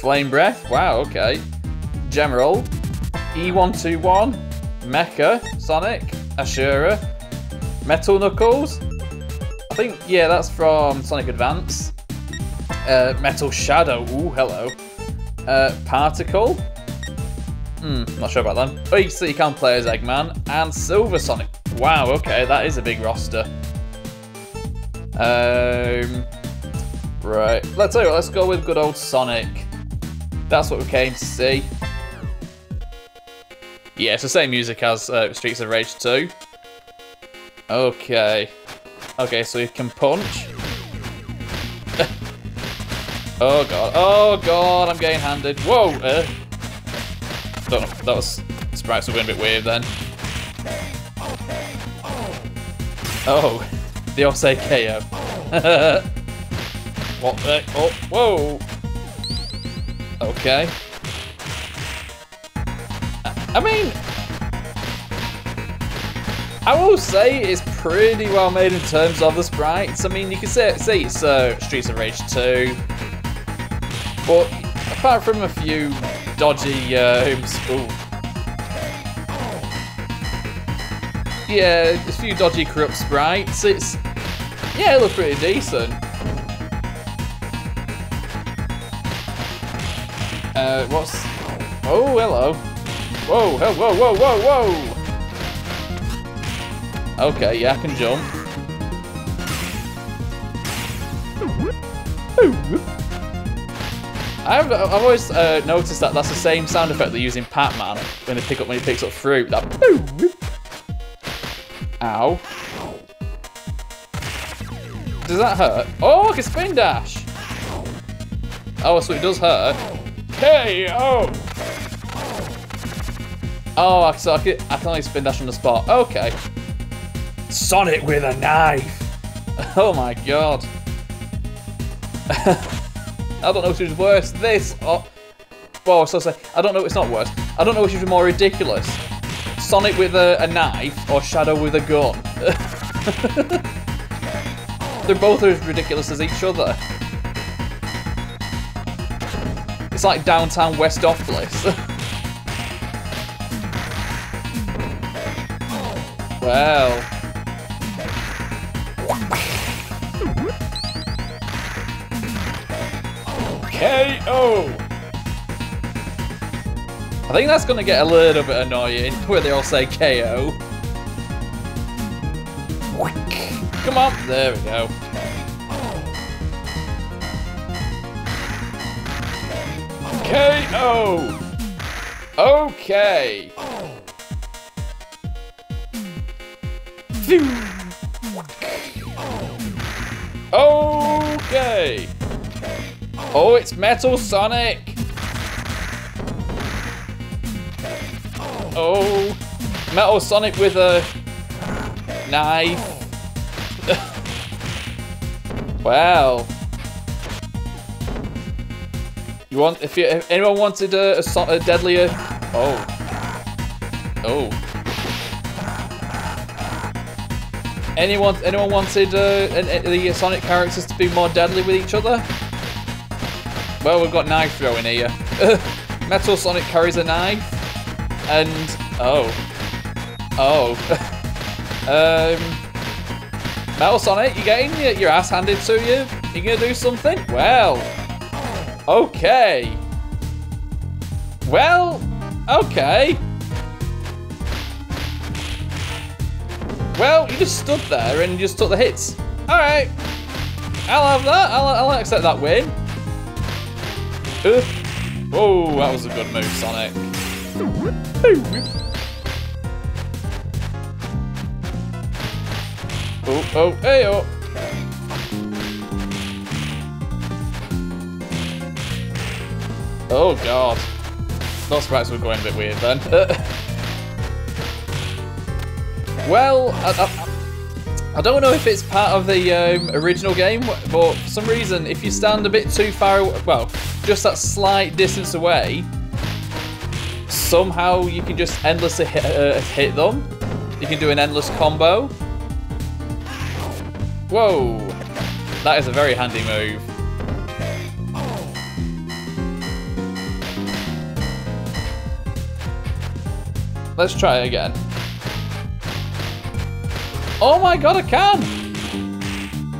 Flame Breath, wow, okay. Gemerl, E121, Mecha, Sonic, Ashura, Metal Knuckles. I think, yeah, that's from Sonic Advance. Uh, Metal Shadow, ooh, hello. Uh, Particle. Hmm, not sure about that. Oh, see you can play as Eggman. And Silver Sonic. Wow, okay, that is a big roster. Um, right, let's, let's go with good old Sonic. That's what we came to see. Yeah, it's the same music as uh, Streets of Rage 2. Okay. Okay, so you can punch. oh god. Oh god, I'm getting handed. Whoa! Uh, don't know. That was... Sprites were going a bit weird then. Oh. The Ose KO. what the... Oh, whoa! Okay. I mean, I will say it's pretty well made in terms of the sprites. I mean, you can say it's uh, Streets of Rage 2, but apart from a few dodgy, uh, ooh. Yeah, a few dodgy corrupt sprites, it's, yeah, it looks pretty decent. Uh, what's, oh, hello. Whoa, whoa, whoa, whoa, whoa, whoa! Okay, yeah, I can jump. I've, I've always uh, noticed that that's the same sound effect they use in Pac-Man when they pick up when he picks up fruit. That Ow. Does that hurt? Oh, I can spin dash. Oh, so it does hurt. Hey, oh. Oh, so I can, I can only spin dash on the spot. Okay. Sonic with a knife. Oh my god. I don't know which is worse, this or... Well, so say, I don't know, it's not worse. I don't know which is more ridiculous. Sonic with a, a knife or Shadow with a gun. They're both as ridiculous as each other. It's like downtown Westopolis. well... KO! I think that's going to get a little bit annoying where they all say KO. Come on, there we go. KO! Okay. Okay. Oh, it's Metal Sonic! Oh, Metal Sonic with a knife. well. You want, if, you, if anyone wanted a, a, a deadlier, oh. Oh. Anyone, anyone wanted uh, the Sonic characters to be more deadly with each other? Well, we've got knife throwing here. Metal Sonic carries a knife. And... Oh. Oh. um... Metal Sonic, you getting your, ass handed to you? You gonna do something? Well... Okay. Well... Okay. Well, you just stood there and just took the hits. Alright. I'll have that. I'll, I'll accept that win. Whoa, that was a good move, Sonic. Oh, oh, hey, oh. Oh, God. Those sprites were going a bit weird then. well, I, I, I don't know if it's part of the um, original game, but for some reason, if you stand a bit too far, well, just that slight distance away, somehow you can just endlessly hit, uh, hit them. You can do an endless combo. Whoa, that is a very handy move. Let's try it again. Oh my god, I can!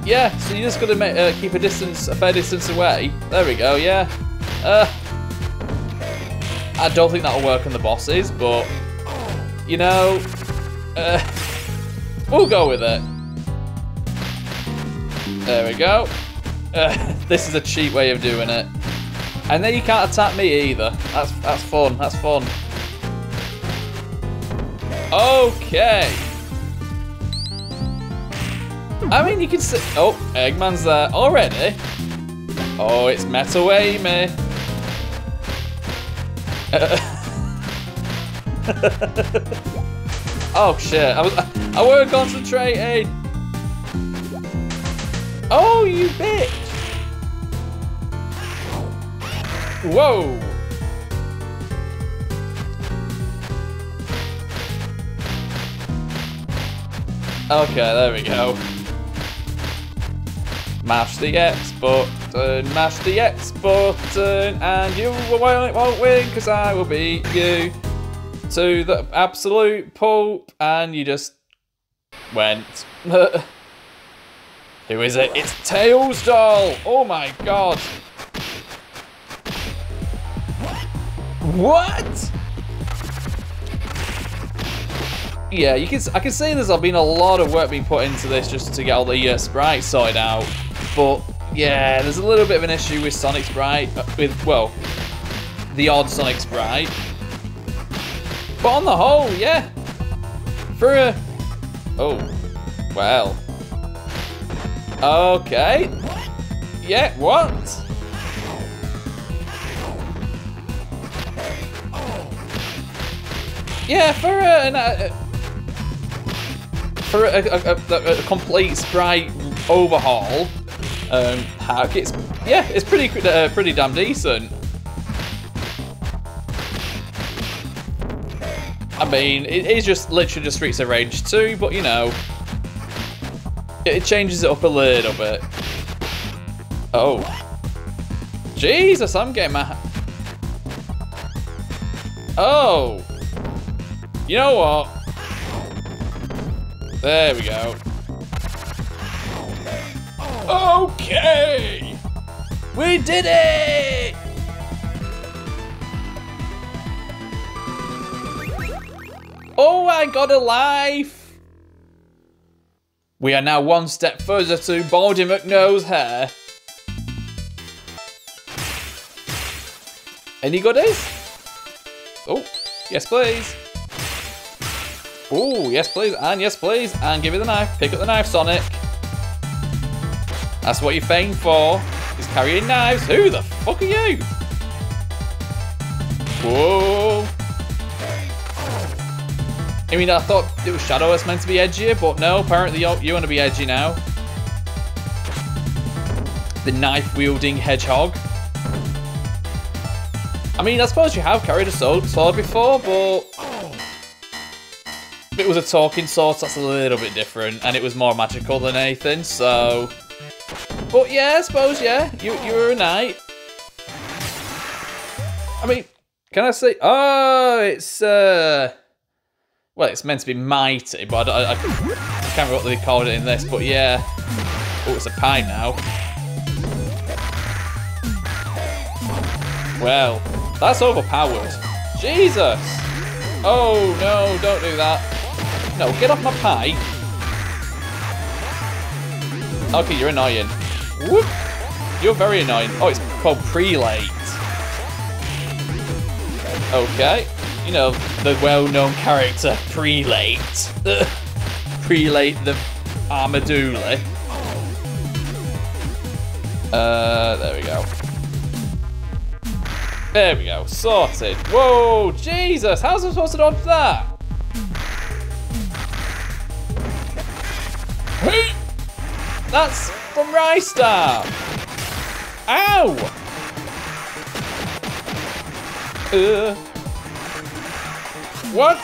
Yeah, so you just got to uh, keep a distance, a fair distance away. There we go, yeah. Uh, I don't think that'll work on the bosses, but, you know, uh, we'll go with it. There we go. Uh, this is a cheap way of doing it. And then you can't attack me either. That's that's fun. That's fun. Okay. I mean, you can see... Oh, Eggman's there already. Oh, it's Metal Amy. oh, shit. I was... I weren't concentrating. Oh, you bitch. Whoa. Okay, there we go. Mash the X button, mash the X button, and you won't, won't win because I will beat you to the absolute pulp, and you just went. Who is it? It's Tails Doll! Oh my god! What? Yeah, you can. I can see there's been a lot of work being put into this just to get all the uh, sprites sorted out. But yeah, there's a little bit of an issue with Sonic Sprite, uh, with well, the odd Sonic Sprite. But on the whole, yeah, for a oh, well, okay, yeah, what? Yeah, for a, an, uh, for a, a, a, a, complete sprite overhaul um, it's yeah, it's pretty uh, pretty damn decent. I mean, it is just literally just Streets of Rage 2, but you know, it, it changes it up a little bit. Oh, Jesus, I'm getting my. Oh. You know what? There we go. Okay! We did it! Oh, I got a life! We are now one step further to Baldy McNosehair. Any goodies? Oh, yes please. Oh, yes please, and yes please, and give me the knife. Pick up the knife, Sonic. That's what you're famed for, is carrying knives. Who the fuck are you? Whoa. I mean, I thought it was Shadow that's meant to be edgier, but no, apparently you want to be edgy now. The knife-wielding hedgehog. I mean, I suppose you have carried a sword, sword before, but if it was a talking sword, that's a little bit different, and it was more magical than anything, so... But yeah, I suppose, yeah, you, you were a knight. I mean, can I say... Oh, it's, uh... Well, it's meant to be mighty, but I, I, I can't remember what they called it in this, but yeah. Oh, it's a pie now. Well, that's overpowered. Jesus! Oh, no, don't do that. No, get off my pie. Okay, you're annoying. Whoop. You're very annoying. Oh, it's called Prelate. Okay. You know, the well-known character, Prelate. Prelate the Armadillo. Uh, there we go. There we go, sorted. Whoa, Jesus, how's I supposed to dodge that? That's from Ristar! Ow! Uh. What?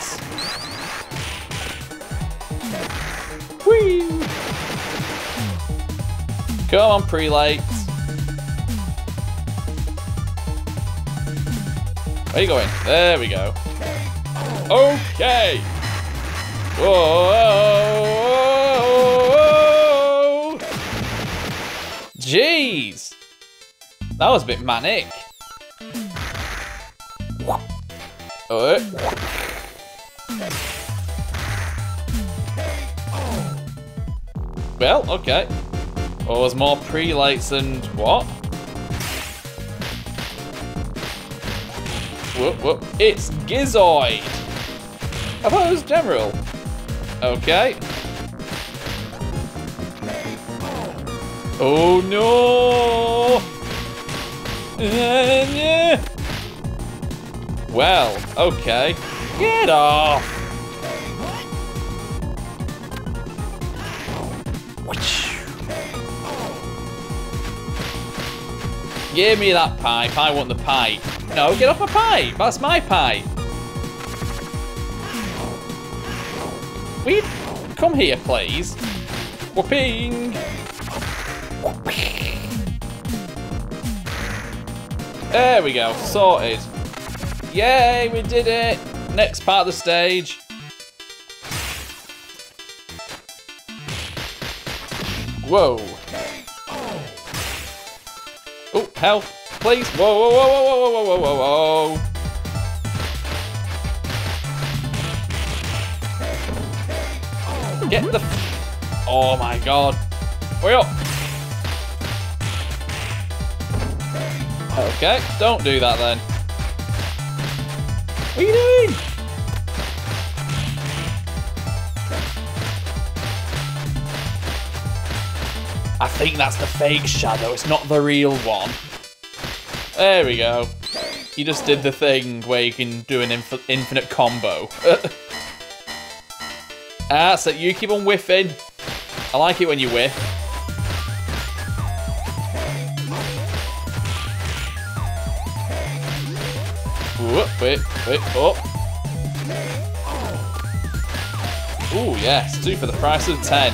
Whee! Come on, prelate. Where are you going? There we go. Okay. Whoa. Jeez! That was a bit manic. Oh. Well, okay. Well, there's more prelates and what? Whoop, whoop. It's Gizoid! I thought it was Gemerl. Okay. Oh no! Eh. Well, okay. Get off! Give me that pipe. I want the pipe. No, get off my pipe. That's my pipe. We come here, please. Whooping. There we go, sorted. Yay, we did it. Next part of the stage. Whoa. Oh, health, please. Whoa, whoa, whoa, whoa, whoa, whoa, whoa, whoa, whoa. Get the... oh my god. Hurry up. Okay, don't do that then. What are you doing? I think that's the fake shadow, it's not the real one. There we go. You just did the thing where you can do an inf infinite combo. Ah, so you keep on whiffing. I like it when you whiff. Wait, wait, oh. Ooh, yes, two for the price of ten.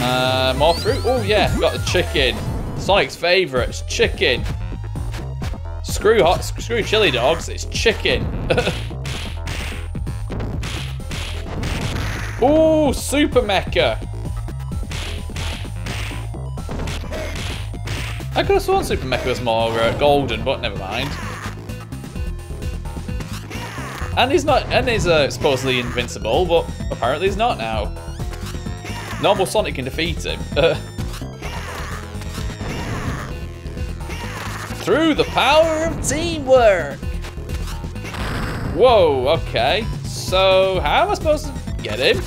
Uh, more fruit. Oh yeah, got the chicken. Sonic's favourites, chicken. Screw hot, screw chili dogs, it's chicken. Ooh, super mecha. I could have sworn Super Mecha was more uh, golden, but never mind. And he's not, and he's uh, supposedly invincible, but apparently he's not now. Normal Sonic can defeat him. Through the power of teamwork! Whoa, okay. So, how am I supposed to get him?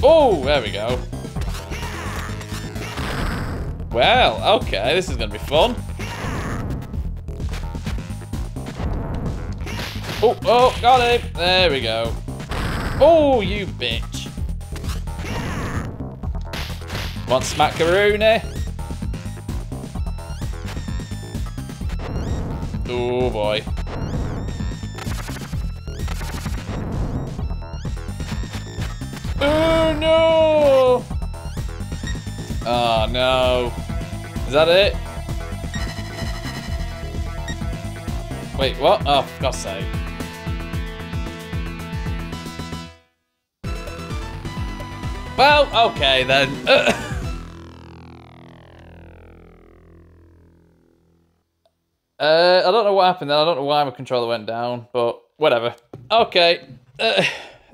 Oh, there we go. Well, okay, this is gonna be fun. Oh, oh, got him. There we go. Oh, you bitch. Want smackaroonie? Oh boy. Oh no! Oh no. Is that it? Wait, what? Oh, for God's sake. Well, okay then. Uh, I don't know what happened then. I don't know why my controller went down, but whatever. Okay. Uh,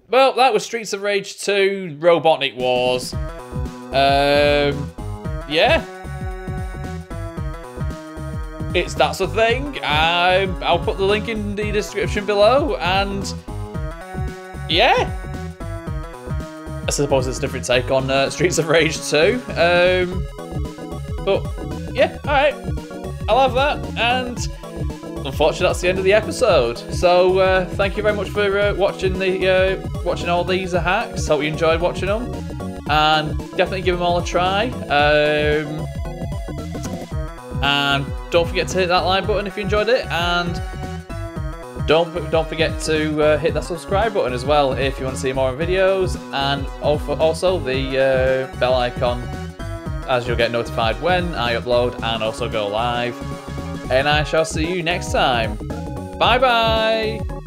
well, that was Streets of Rage 2 Robotnik Wars. Um, yeah. It's That's a Thing. Um, I'll put the link in the description below, and yeah. I suppose it's a different take on uh, Streets of Rage 2. Um, but yeah, alright. I love that, and unfortunately, that's the end of the episode. So, uh, thank you very much for uh, watching the uh, watching all these hacks. Hope you enjoyed watching them, and definitely give them all a try. Um, and don't forget to hit that like button if you enjoyed it, and don't don't forget to uh, hit that subscribe button as well if you want to see more videos, and also the uh, bell icon as you'll get notified when I upload and also go live. And I shall see you next time. Bye bye!